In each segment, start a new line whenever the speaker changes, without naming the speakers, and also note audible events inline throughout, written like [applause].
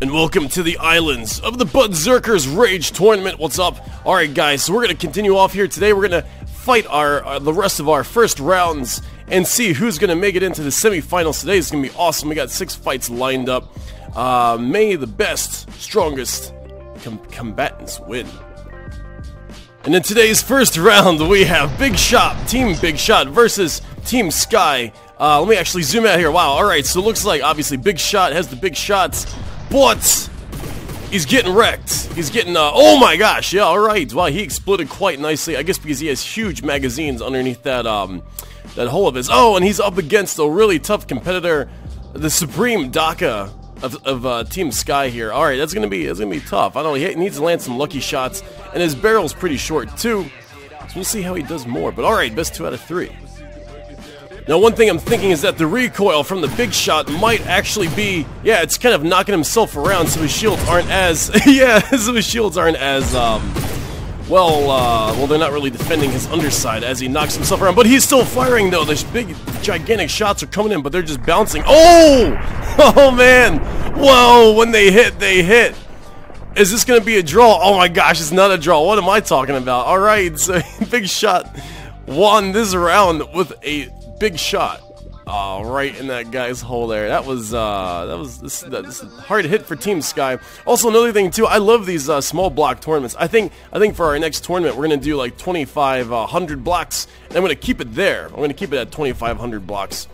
and welcome to the islands of the Budserkers Rage Tournament. What's up? Alright guys, so we're going to continue off here today. We're going to fight our uh, the rest of our first rounds and see who's going to make it into the semifinals today. It's going to be awesome. We got six fights lined up. Uh, may the best, strongest com combatants win. And in today's first round, we have Big Shot, Team Big Shot versus Team Sky. Uh, let me actually zoom out here. Wow, alright, so it looks like, obviously, Big Shot has the big shots, but he's getting wrecked. He's getting, uh, oh my gosh, yeah, alright. Wow, he exploded quite nicely, I guess because he has huge magazines underneath that, um, that hole of his. Oh, and he's up against a really tough competitor, the Supreme Daka of, of uh, Team Sky here. All right, that's gonna be that's gonna be tough. I don't know. He needs to land some lucky shots, and his barrel's pretty short too. So we'll see how he does more. But all right, best two out of three. Now, one thing I'm thinking is that the recoil from the big shot might actually be, yeah, it's kind of knocking himself around, so his shields aren't as, [laughs] yeah, [laughs] so his shields aren't as, um, well, uh, well, they're not really defending his underside as he knocks himself around, but he's still firing though. There's big, gigantic shots are coming in, but they're just bouncing. Oh! [laughs] Oh man! Whoa! When they hit, they hit. Is this gonna be a draw? Oh my gosh, it's not a draw. What am I talking about? All right, so big shot won this round with a big shot. Oh, right in that guy's hole there. That was uh, that was this, that, this hard hit for Team Sky. Also, another thing too, I love these uh, small block tournaments. I think I think for our next tournament, we're gonna do like 2,500 uh, blocks, and I'm gonna keep it there. I'm gonna keep it at 2,500 blocks,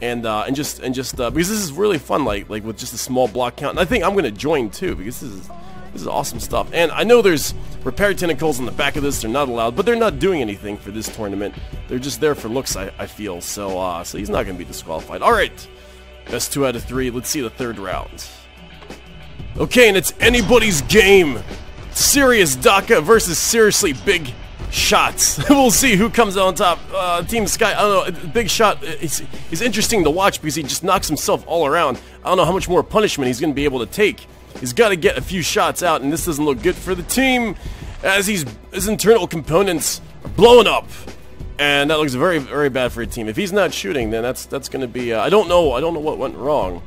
and uh, and just and just uh, because this is really fun, like like with just a small block count. And I think I'm gonna join too because this is this is awesome stuff. And I know there's repair tentacles on the back of this. They're not allowed, but they're not doing anything for this tournament. They're just there for looks, I, I feel. So, uh, so he's not going to be disqualified. All right. Best two out of three. Let's see the third round. Okay, and it's anybody's game. Serious Daka versus seriously big shots. [laughs] we'll see who comes out on top. Uh, Team Sky, I don't know, big shot. He's, he's interesting to watch because he just knocks himself all around. I don't know how much more punishment he's going to be able to take. He's got to get a few shots out, and this doesn't look good for the team as he's, his internal components are blowing up. And that looks very, very bad for a team. If he's not shooting, then that's that's going to be... Uh, I don't know. I don't know what went wrong.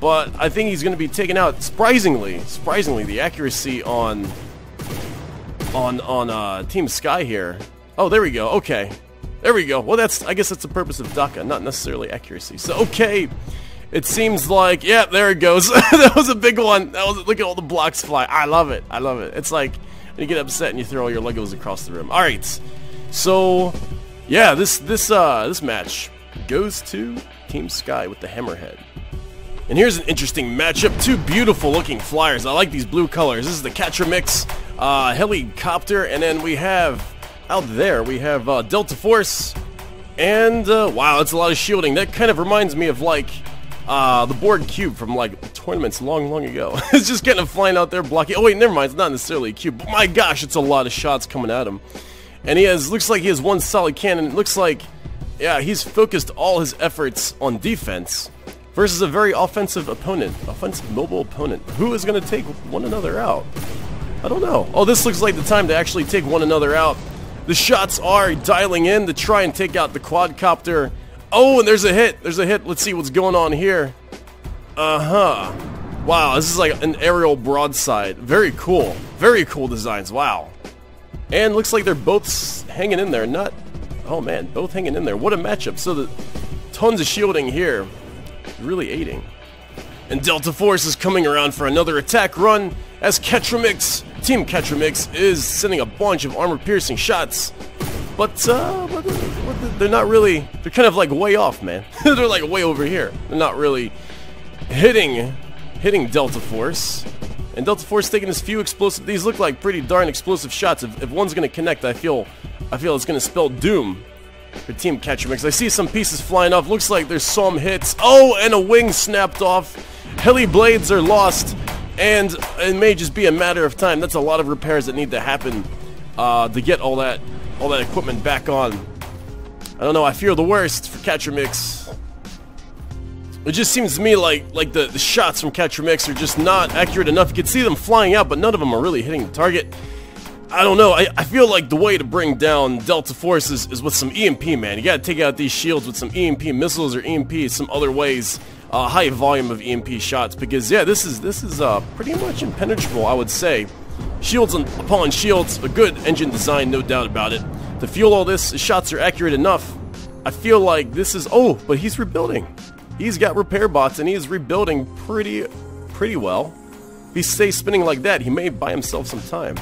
But I think he's going to be taken out. Surprisingly, surprisingly, the accuracy on on on uh, Team Sky here. Oh, there we go. Okay. There we go. Well, that's I guess that's the purpose of Daka, not necessarily accuracy. So, okay. It seems like, yeah, there it goes. [laughs] that was a big one. That was look at all the blocks fly. I love it. I love it. It's like you get upset and you throw all your Legos across the room. All right, so yeah, this this uh this match goes to Team Sky with the Hammerhead. And here's an interesting matchup. Two beautiful looking flyers. I like these blue colors. This is the Catcher Mix uh, helicopter, and then we have out there we have uh, Delta Force, and uh, wow, it's a lot of shielding. That kind of reminds me of like uh, the Borg cube from like tournaments long, long ago. [laughs] it's just kind of flying out there blocking. Oh wait, never mind. It's not necessarily a cube. But my gosh, it's a lot of shots coming at him. And he has looks like he has one solid cannon. It looks like, yeah, he's focused all his efforts on defense versus a very offensive opponent, offensive mobile opponent. Who is going to take one another out? I don't know. Oh, this looks like the time to actually take one another out. The shots are dialing in to try and take out the quadcopter Oh, and there's a hit. There's a hit. Let's see what's going on here. Uh-huh. Wow, this is like an aerial broadside. Very cool. Very cool designs. Wow. And looks like they're both hanging in there. Not... Oh, man. Both hanging in there. What a matchup. So the tons of shielding here. Really aiding. And Delta Force is coming around for another attack run as Ketramix, Team Ketramix, is sending a bunch of armor-piercing shots but, uh, but they're not really, they're kind of like way off, man. [laughs] they're like way over here. They're not really hitting, hitting Delta Force. And Delta Force taking this few explosive, these look like pretty darn explosive shots. If, if one's going to connect, I feel, I feel it's going to spell doom for Team Catcher Mix. I see some pieces flying off. Looks like there's some hits. Oh, and a wing snapped off. Heli blades are lost. And it may just be a matter of time. That's a lot of repairs that need to happen uh, to get all that all that equipment back on. I don't know, I fear the worst for Catcher Mix. It just seems to me like like the, the shots from Catcher Mix are just not accurate enough. You can see them flying out, but none of them are really hitting the target. I don't know, I, I feel like the way to bring down Delta Forces is with some EMP, man. You gotta take out these shields with some EMP missiles or EMP some other ways. uh, high volume of EMP shots because yeah, this is this is uh, pretty much impenetrable, I would say. Shields on, upon shields, a good engine design, no doubt about it. To fuel all this, his shots are accurate enough. I feel like this is oh, but he's rebuilding. He's got repair bots and he is rebuilding pretty pretty well. If he stays spinning like that, he may buy himself some time.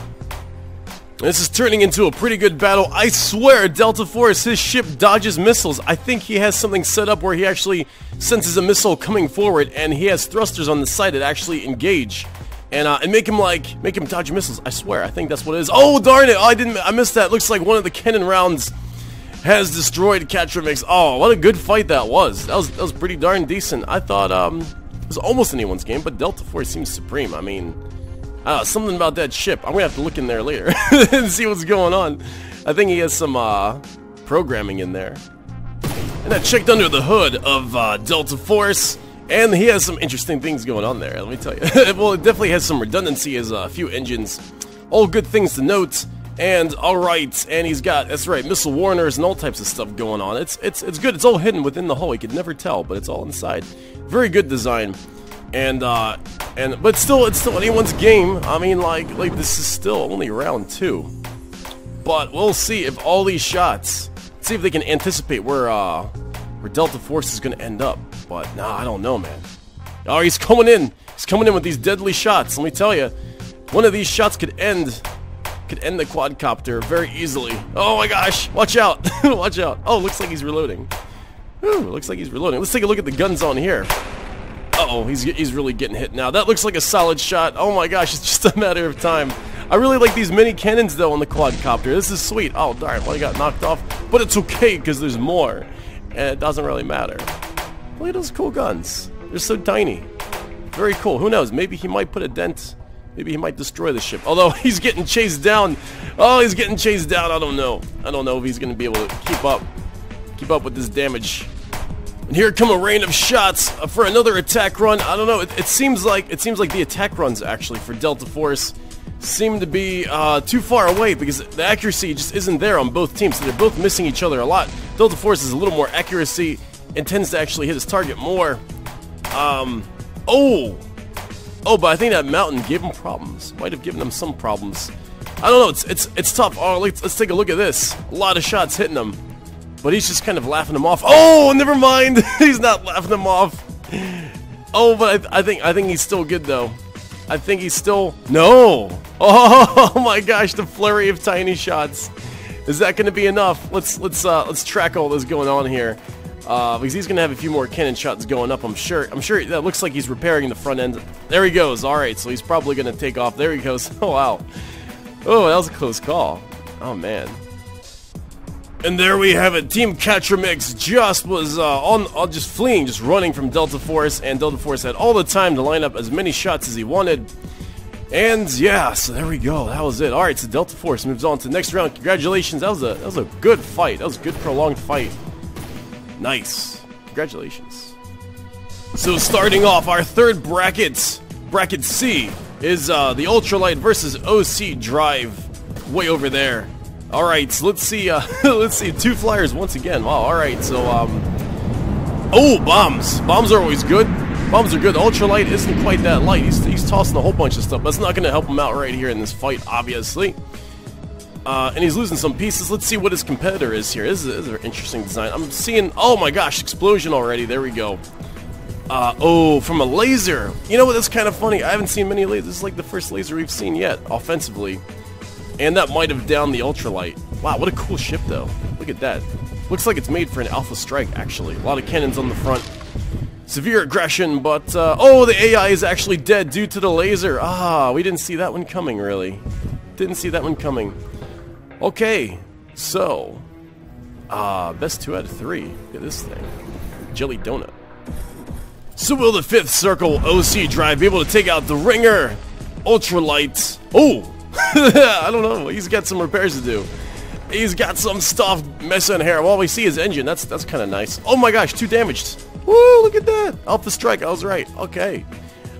This is turning into a pretty good battle. I swear, Delta Force, his ship dodges missiles. I think he has something set up where he actually senses a missile coming forward, and he has thrusters on the side that actually engage. And, uh, and make him, like, make him dodge missiles. I swear, I think that's what it is. Oh, darn it! Oh, I didn't, I missed that. Looks like one of the cannon rounds has destroyed Catromix. Oh, what a good fight that was. That was, that was pretty darn decent. I thought, um, it was almost anyone's game, but Delta Force seems supreme. I mean, uh, something about that ship. I'm gonna have to look in there later [laughs] and see what's going on. I think he has some uh, programming in there. And I checked under the hood of uh, Delta Force, and he has some interesting things going on there. Let me tell you. [laughs] well, it definitely has some redundancy as a few engines. All good things to note. And all right, and he's got that's right, missile warners and all types of stuff going on. It's it's it's good. It's all hidden within the hull. You could never tell, but it's all inside. Very good design and uh, and but still, it's still anyone's game. I mean, like like this is still only round two, but we'll see if all these shots, see if they can anticipate where uh where Delta Force is gonna end up. But nah, I don't know, man. Oh, he's coming in. He's coming in with these deadly shots. Let me tell you, one of these shots could end could end the quadcopter very easily. Oh my gosh! Watch out! [laughs] Watch out! Oh, looks like he's reloading. Ooh, looks like he's reloading. Let's take a look at the guns on here. Uh-oh, he's, he's really getting hit now. That looks like a solid shot. Oh my gosh, [laughs] it's just a matter of time. I really like these mini cannons, though, on the quadcopter. This is sweet. Oh, darn, well, I got knocked off. But it's okay, because there's more. And it doesn't really matter. Look at those cool guns. They're so tiny. Very cool. Who knows? Maybe he might put a dent. Maybe he might destroy the ship. Although, [laughs] he's getting chased down. Oh, he's getting chased down. I don't know. I don't know if he's going to be able to keep up. Keep up with this damage. And here come a rain of shots uh, for another attack run. I don't know. It, it, seems like it seems like the attack runs actually for Delta Force seem to be uh, too far away because the accuracy just isn't there on both teams. So they're both missing each other a lot. Delta Force has a little more accuracy and tends to actually hit his target more. Um, oh, oh, but I think that mountain gave him problems. Might have given them some problems. I don't know. It's it's it's tough. Oh, let's, let's take a look at this. A lot of shots hitting him. But he's just kind of laughing him off. Oh, never mind. [laughs] he's not laughing him off. Oh, but I, I, think I think he's still good though. I think he's still no. [laughs] Oh, my gosh, the flurry of tiny shots. Is that going to be enough? Let's let's uh, let's track all this going on here. Uh, because he's gonna have a few more cannon shots going up. I'm sure. I'm sure that looks like he's repairing the front end. There he goes. All right, so he's probably gonna take off. There he goes. [laughs] Oh wow. Oh, that was a close call. Oh man. And there we have it. Team Catromix just was uh, on, on, just fleeing, just running from Delta Force, and Delta Force had all the time to line up as many shots as he wanted. And yeah, so there we go. That was it. All right, so Delta Force moves on to the next round. Congratulations. That was a that was a good fight. That was a good prolonged fight. Nice. Congratulations. So starting off our third bracket, bracket C, is uh, the Ultralight versus OC Drive, way over there. All right, so let's see. Uh, [laughs] let's see. Two flyers once again. Wow. All right. So, um, oh, bombs. Bombs are always good. Bombs are good. Ultralight isn't quite that light. He's, he's tossing a whole bunch of stuff. That's not going to help him out right here in this fight, obviously. Uh, and he's losing some pieces. Let's see what his competitor is here. This is, this is an interesting design. I'm seeing. Oh my gosh, explosion already. There we go. Uh, oh, from a laser. You know what? That's kind of funny. I haven't seen many lasers. This is like the first laser we've seen yet, offensively. And that might have downed the ultralight. Wow, what a cool ship, though. Look at that. Looks like it's made for an Alpha Strike, actually. A lot of cannons on the front. Severe aggression, but, uh, oh, the AI is actually dead due to the laser. Ah, we didn't see that one coming, really. Didn't see that one coming. Okay, so, uh, best two out of three. Look at this thing. Jelly Donut. So will the fifth circle OC drive be able to take out the ringer? Ultralight. Oh, [laughs] I don't know. He's got some repairs to do. He's got some stuff messing here. Well, we see his engine. That's that's kind of nice. Oh my gosh, too damaged. Woo, look at that. Alpha strike. I was right. Okay.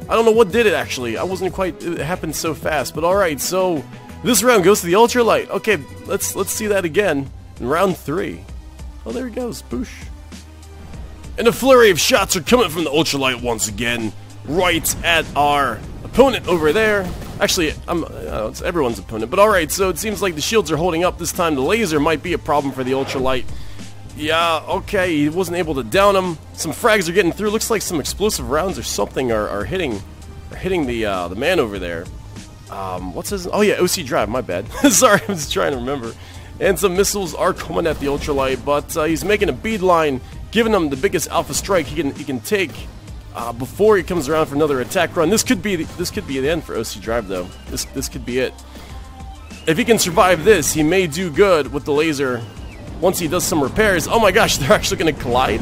I don't know what did it, actually. I wasn't quite... It happened so fast. But alright, so... This round goes to the ultralight. Okay, let's let's see that again. In round three. Oh, there he goes. Boosh. And a flurry of shots are coming from the ultralight once again, right at our opponent over there. Actually, I'm, uh, it's everyone's opponent, but alright, so it seems like the shields are holding up this time. The laser might be a problem for the ultralight. Yeah, okay, he wasn't able to down him. Some frags are getting through. Looks like some explosive rounds or something are, are hitting are hitting the uh, the man over there. Um, what's his... Oh yeah, OC Drive, my bad. [laughs] Sorry, I'm just trying to remember. And some missiles are coming at the ultralight, but uh, he's making a beeline, giving him the biggest alpha strike he can he can take uh, before he comes around for another attack run. This could be the, this could be the end for OC Drive though. This this could be it. If he can survive this, he may do good with the laser. Once he does some repairs, oh my gosh, [laughs] they're actually going to collide.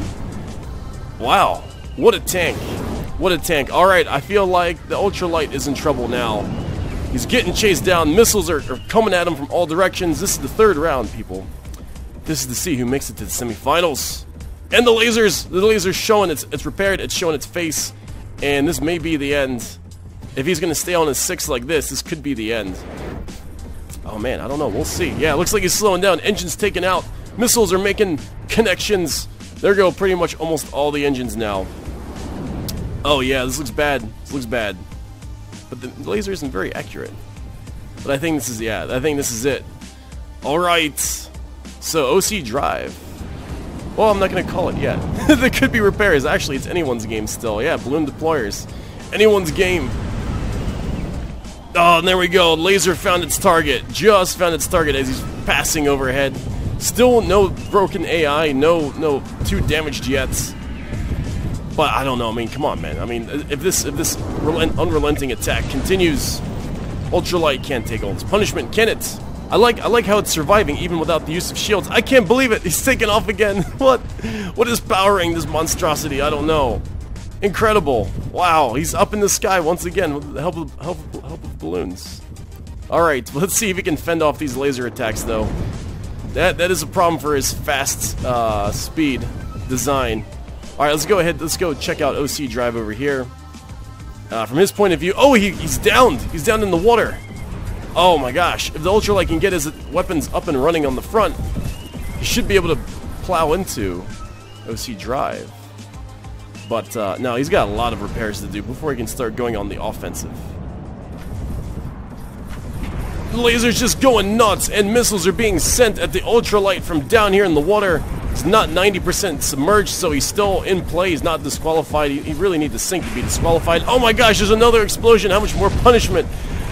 Wow, what a tank! What a tank! All right, I feel like the ultralight is in trouble now. He's getting chased down. Missiles are, are coming at him from all directions. This is the third round, people. This is to see who makes it to the semifinals. And the lasers, the laser's showing it's, it's repaired, it's showing its face. And this may be the end. If he's to stay on his six like this, this could be the end. Oh man, I don't know. We'll see. Yeah, looks like he's slowing down. Engine's taken out. Missiles are making connections. There go pretty much almost all the engines now. Oh yeah, this looks bad. This looks bad. But the laser isn't very accurate. But I think this is, yeah, I think this is it. Alright. So, OC Drive. Well, I'm not going to call it yet. [laughs] there could be repairs. Actually, it's anyone's game still. Yeah, balloon deployers. Anyone's game. Oh, and there we go. Laser found its target. Just found its target as he's passing overhead. Still no broken AI, no no two damaged jets. But I don't know. I mean, come on, man. I mean, if this if this unrelenting attack continues, Ultralight can't take all this punishment, can it? I like I like how it's surviving even without the use of shields. I can't believe it. [laughs] He's taking off again. [laughs] what what is powering this monstrosity? I don't know. Incredible. Wow, he's up in the sky once again with the help of, help, help of balloons. Alright, let's see if he can fend off these laser attacks though. That that is a problem for his fast uh, speed design. Alright, let's go ahead, let's go check out OC Drive over here. Uh, from his point of view, oh, he, he's downed. He's down in the water. Oh my gosh, if the Ultralight can get his weapons up and running on the front, he should be able to plow into OC Drive. But uh, no, he's got a lot of repairs to do before he can start going on the offensive. Laser's just going nuts, and missiles are being sent at the ultralight from down here in the water. He's not 90% submerged, so he's still in play. He's not disqualified. He, he really needs to sink to be disqualified. Oh my gosh, there's another explosion. How much more punishment?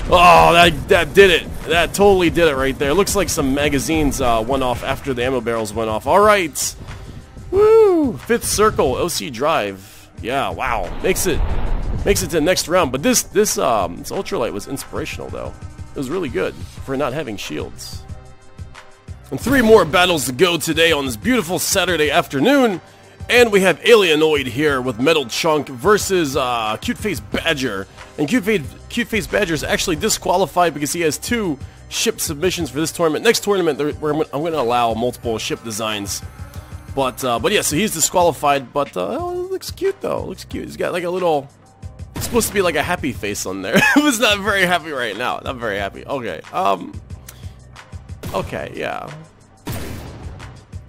Oh, that, that did it. That totally did it right there. Looks like some magazines uh, went off after the ammo barrels went off. All right. Woo! Fifth circle, OC Drive. Yeah, wow. Makes it makes it to the next round. But this this um this ultralight was inspirational though. It was really good for not having shields. And three more battles to go today on this beautiful Saturday afternoon. And we have Alienoid here with Metal Chunk versus uh, Cute Face Badger. And Cute Face, Cute Face Badger is actually disqualified because he has two ship submissions for this tournament. Next tournament, I'm going to allow multiple ship designs. But uh, but yeah, so he's disqualified. But uh, oh, looks cute though. looks cute. He's got like a little. It's supposed to be like a happy face on there. [laughs] It's not very happy right now. Not very happy. Okay. Um. Okay. Yeah.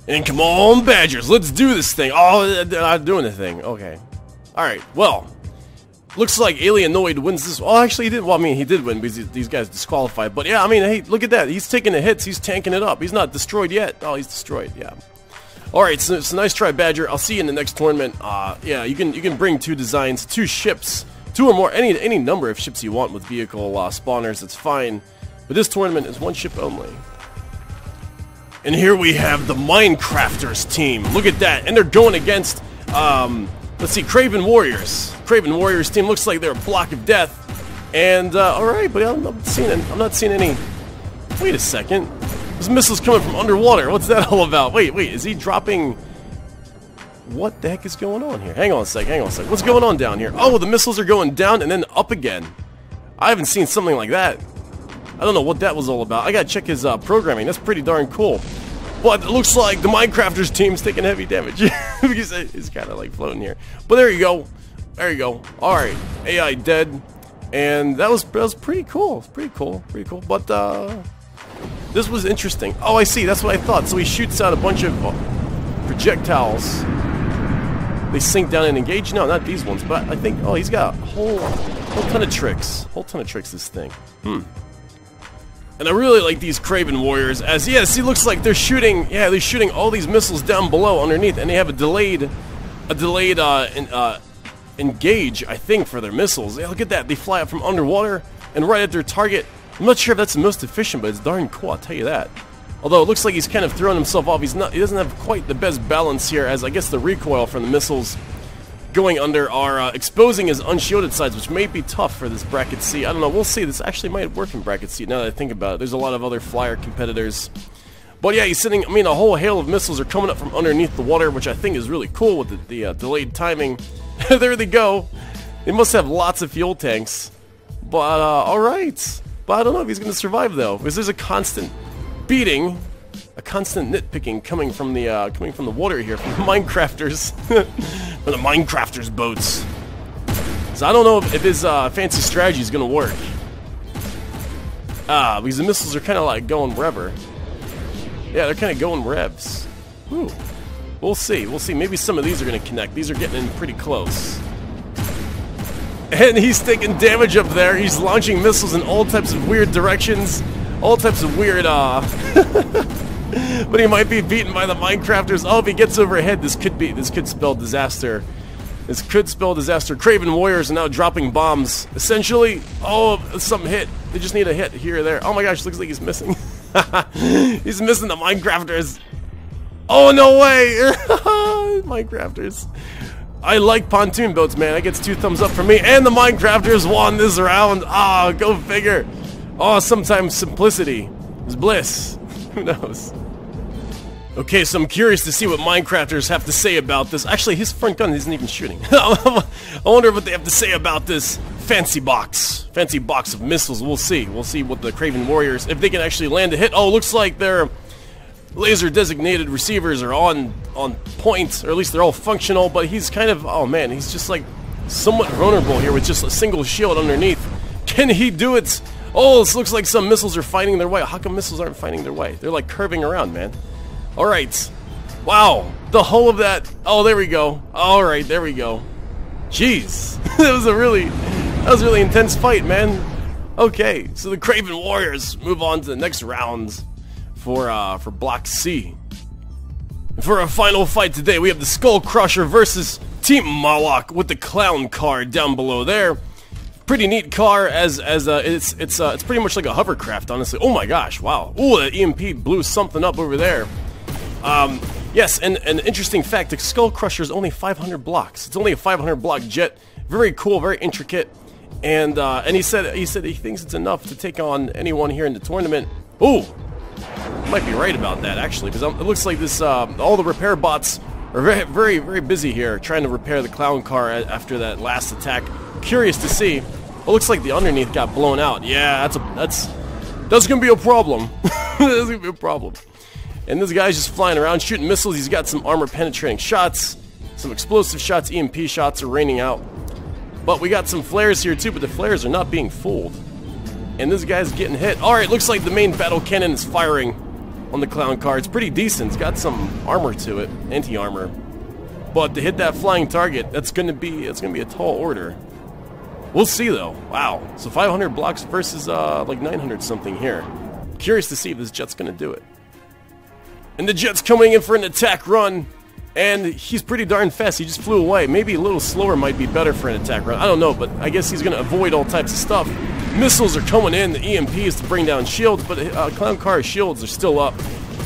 And come on, Badgers, let's do this thing. Oh, not doing the thing. Okay. Alright, well. Looks like Alienoid wins this. Oh, actually, he did. Well, I mean, he did win because these guys disqualified. But yeah, I mean, hey, look at that. He's taking the hits. He's tanking it up. He's not destroyed yet. Oh, he's destroyed. Yeah. All right, so it's a nice try, Badger. I'll see you in the next tournament. Uh, yeah, you can you can bring two designs, two ships, two or more, any any number of ships you want with vehicle uh, spawners. It's fine. But this tournament is one ship only. And here we have the Minecrafters team. Look at that. And they're going against, um, let's see, Craven Warriors. Craven Warriors team looks like they're a block of death. And, uh, alright, but I'm not, seeing, I'm not seeing any... Wait a second. This missile's coming from underwater. What's that [laughs] all about? Wait, wait, is he dropping... What the heck is going on here? Hang on a sec, hang on a sec. What's going on down here? Oh, the missiles are going down and then up again. I haven't seen something like that. I don't know what that was all about. I gotta check his uh, programming. That's pretty darn cool. But it looks like the Minecrafters team's taking heavy damage. [laughs] because it's kind of like floating here. But there you go. There you go. Alright. AI dead. And that was, that was pretty cool. Pretty cool. Pretty cool. But, uh... This was interesting. Oh, I see. That's what I thought. So he shoots out a bunch of uh, projectiles. they sink down and engage. No, not these ones, but I think, oh, he's got a whole, whole ton of tricks. Whole ton of tricks, this thing. Hmm. And I really like these Craven Warriors, as, yes, he looks like they're shooting, yeah, they're shooting all these missiles down below underneath, and they have a delayed, a delayed, uh, in, uh, engage, I think, for their missiles. Yeah, look at that, they fly up from underwater and right at their target. I'm not sure if that's the most efficient, but it's darn cool, I'll tell you that. Although it looks like he's kind of throwing himself off. He's not. He doesn't have quite the best balance here, as I guess the recoil from the missiles going under are uh, exposing his unshielded sides, which may be tough for this Bracket C. I don't know. We'll see. This actually might work in Bracket C now that I think about it. There's a lot of other flyer competitors. But yeah, he's sitting. I mean, a whole hail of missiles are coming up from underneath the water, which I think is really cool with the, the uh, delayed timing. [laughs] there they go. They must have lots of fuel tanks. But uh, all right. But I don't know if he's going to survive though, because there's a constant beating, a constant nitpicking coming from the uh, coming from the water here, from the [laughs] Minecrafters, [laughs] from the Minecrafters boats. So I don't know if, if his uh, fancy strategy is gonna work. Ah, because the missiles are kind of like going wherever. Yeah, they're kind of going revs. Ooh. We'll see. We'll see. Maybe some of these are going to connect. These are getting in pretty close. And he's taking damage up there. He's launching missiles in all types of weird directions all types of weird, uh... [laughs] but he might be beaten by the Minecrafters. Oh, if he gets overhead, this could be, this could spell disaster. This could spell disaster. Craven Warriors are now dropping bombs. Essentially, oh, some hit. They just need a hit here or there. Oh my gosh, looks like he's missing. [laughs] he's missing the Minecrafters. Oh, no way! [laughs] Minecrafters. I like pontoon boats, man. That gets two thumbs up for me. And the Minecrafters won this round. Ah, oh, go figure. Oh, sometimes simplicity is bliss. [laughs] Who knows? Okay, so I'm curious to see what Minecrafters have to say about this. Actually, his front gun isn't even shooting. [laughs] I wonder what they have to say about this fancy box. Fancy box of missiles. We'll see. We'll see what the Craven Warriors, if they can actually land a hit. Oh, looks like their laser designated receivers are on on point, or at least they're all functional, but he's kind of, oh man, he's just like somewhat vulnerable here with just a single shield underneath. [laughs] Can he do it? Oh, this looks like some missiles are fighting their way. How come missiles aren't fighting their way? They're like curving around, man. Alright. Wow. The whole of that. Oh, there we go. Alright, there we go. Jeez. [laughs] that was a really, that was a really intense fight, man. Okay, so the Craven Warriors move on to the next rounds for, uh, for Block C. for our final fight today, we have the Skull Crusher versus Team Moloch with the clown car down below there pretty neat car as as uh, it's it's uh, it's pretty much like a hovercraft honestly oh my gosh wow ooh the EMP blew something up over there um, yes and an interesting fact the Skull Crusher is only 500 blocks it's only a 500 block jet very cool very intricate and uh, and he said he said he thinks it's enough to take on anyone here in the tournament ooh might be right about that actually because um, it looks like this uh, all the repair bots are very very very busy here trying to repair the clown car after that last attack curious to see. It looks like the underneath got blown out. Yeah, that's a that's that's gonna be a problem. [laughs] that's gonna be a problem. And this guy's just flying around shooting missiles. He's got some armor penetrating shots, some explosive shots, EMP shots are raining out. But we got some flares here too, but the flares are not being fooled. And this guy's getting hit. Alright, looks like the main battle cannon is firing on the clown car. It's pretty decent. It's got some armor to it, anti-armor. But to hit that flying target, that's gonna be it's gonna be a tall order. We'll see though. Wow. So 500 blocks versus uh, like 900 something here. Curious to see if this jet's gonna do it. And the jet's coming in for an attack run. And he's pretty darn fast. He just flew away. Maybe a little slower might be better for an attack run. I don't know, but I guess he's going to avoid all types of stuff. Missiles are coming in, the EMP is to bring down shields, but uh, Clown Car's shields are still up.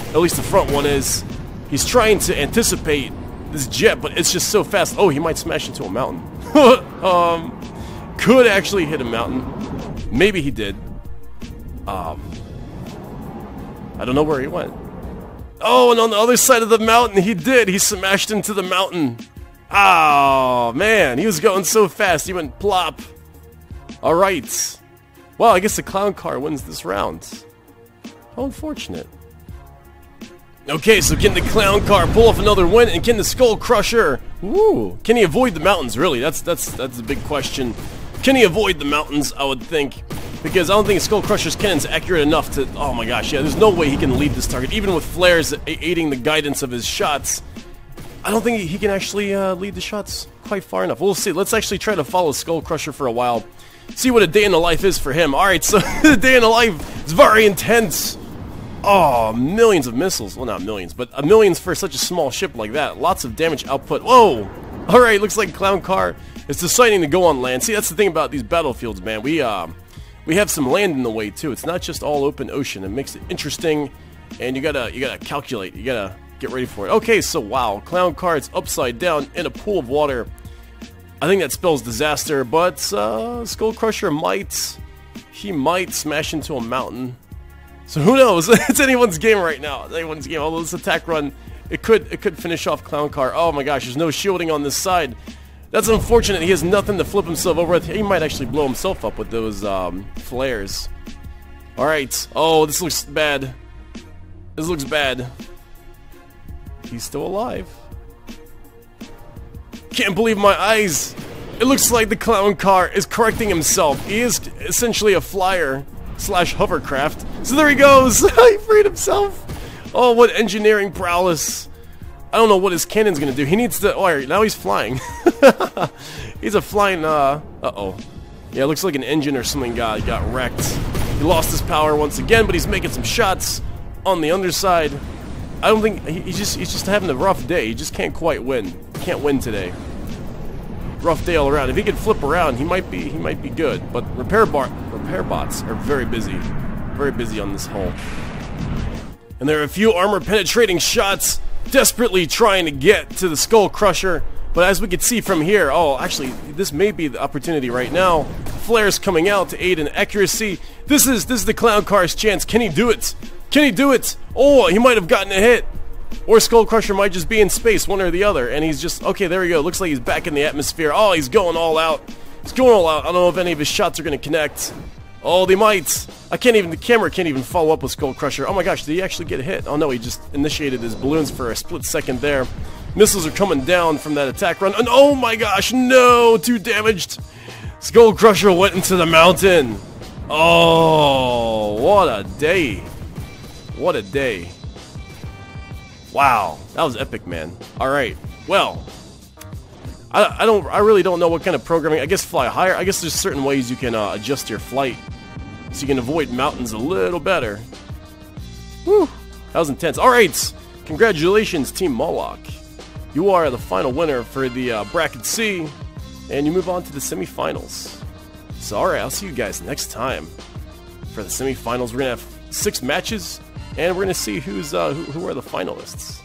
At least the front one is. He's trying to anticipate this jet, but it's just so fast. Oh, he might smash into a mountain. [laughs] um, could actually hit a mountain. Maybe he did. Um, I don't know where he went. Oh, and on the other side of the mountain, he did. He smashed into the mountain. Oh, man. He was going so fast. He went plop. All right. Well, I guess the clown car wins this round. How unfortunate. Okay, so can the clown car pull off another win, and can the skull crusher? Woo! Can he avoid the mountains? Really, that's that's that's a big question. Can he avoid the mountains, I would think? Because I don't think Skull Crusher's cannon's accurate enough to... Oh my gosh, yeah, there's no way he can lead this target. Even with flares aiding the guidance of his shots, I don't think he can actually uh, lead the shots quite far enough. We'll see. Let's actually try to follow Skull Crusher for a while. See what a day in the life is for him. Alright, [laughs] so the day in the life is very intense. Oh, millions of missiles. Well, not millions, but a millions for such a small ship like that. Lots of damage output. Whoa! Alright, looks like Clown Car is deciding to go on land. See, that's the thing about these battlefields, man. We, uh, we have some land in the way, too. It's not just all open ocean. It makes it interesting, and you gotta, you gotta calculate. You gotta get ready for it. Okay, so wow. Clown Car is upside down in a pool of water. I think that spells disaster, but uh, Skull Crusher might... He might smash into a mountain. So who knows? [laughs] it's anyone's game right now. It's anyone's game. Although this attack run, it could it could finish off Clown Car. Oh my gosh, there's no shielding on this side. That's unfortunate. He has nothing to flip himself over with. He might actually blow himself up with those um, flares. All right. Oh, this looks bad. This looks bad. He's still alive. Can't believe my eyes! It looks like the clown car is correcting himself. He is essentially a flyer slash hovercraft. So there he goes! [laughs] he freed himself! Oh, what engineering prowess! I don't know what his cannon's gonna do. He needs to... Oh, now he's flying. [laughs] he's a flying... Uh... Uh-oh. Yeah, it looks like an engine or something got, got wrecked. He lost his power once again, but he's making some shots on the underside. I don't think he's just he's just having a rough day. He just can't quite win. Can't win today. Rough day all around. If he could flip around, he might be he might be good. But repair bar repair bots are very busy, very busy on this hull. And there are a few armor penetrating shots desperately trying to get to the Skull Crusher. But as we can see from here, oh, actually, this may be the opportunity right now. Flares coming out to aid in accuracy. This is this is the Clown Car's chance. Can he do it? Can he do it? Oh, he might have gotten a hit. Or Skull Crusher might just be in space, one or the other, and he's just, okay, there we go. Looks like he's back in the atmosphere. Oh, he's going all out. He's going all out. I don't know if any of his shots are going to connect. Oh, they might. I can't even, the camera can't even follow up with Skull Crusher. Oh my gosh, did he actually get hit? Oh no, he just initiated his balloons for a split second there. Missiles are coming down from that attack run. And oh my gosh, no, too damaged. Skull Crusher went into the mountain. Oh, what a day. What a day. Wow, that was epic, man. All right, well, I, I don't, I really don't know what kind of programming. I guess fly higher. I guess there's certain ways you can uh, adjust your flight so you can avoid mountains a little better. Whew, that was intense. All right, congratulations, Team Moloch. You are the final winner for the uh, bracket C, and you move on to the semifinals. So, all right, I'll see you guys next time for the semifinals. We're gonna have six matches and we're to see who's uh, who, who are the finalists.